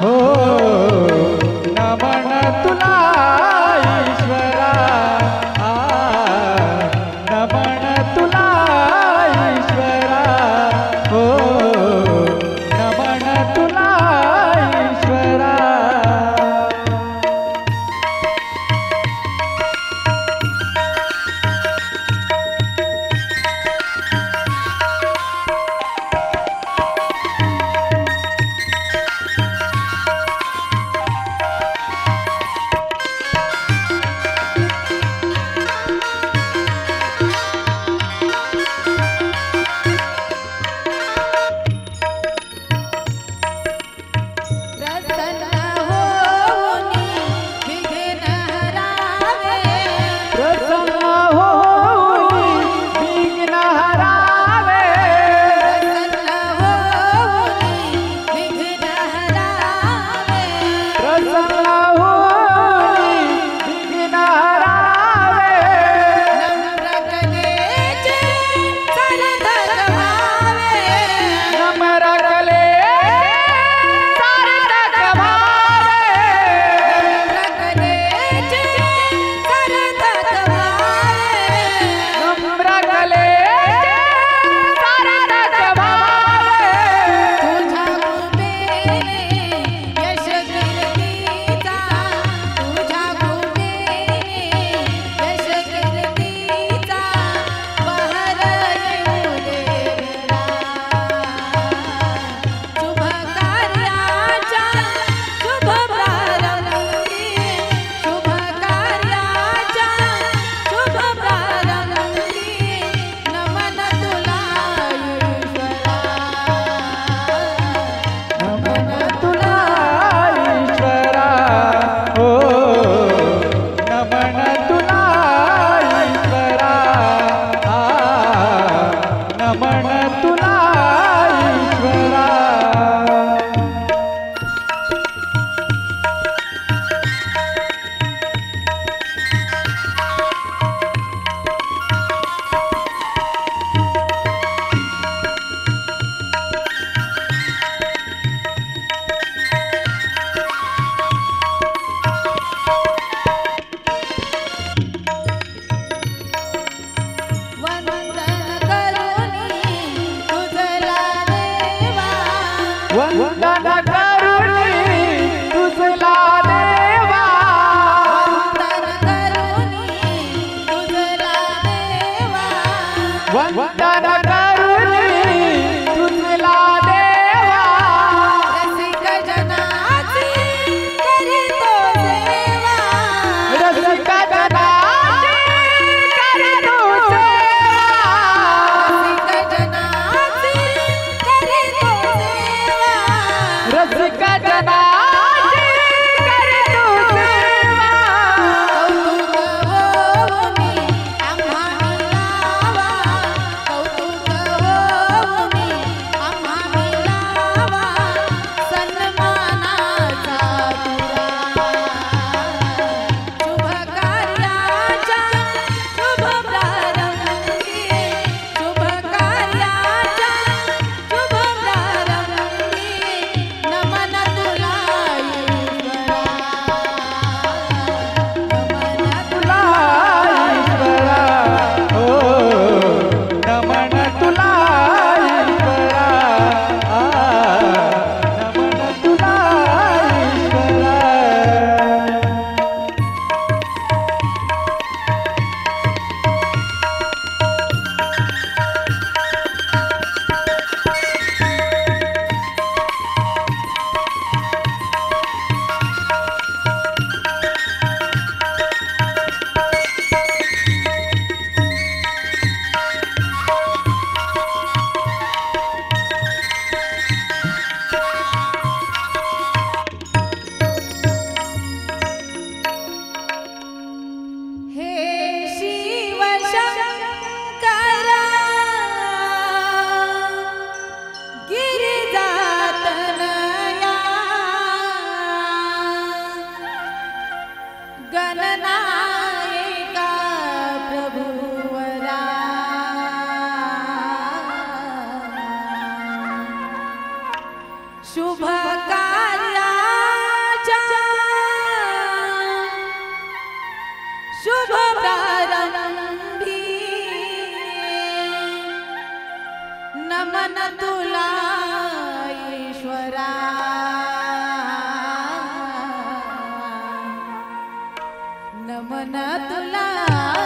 हो नमन तुला મન તુલા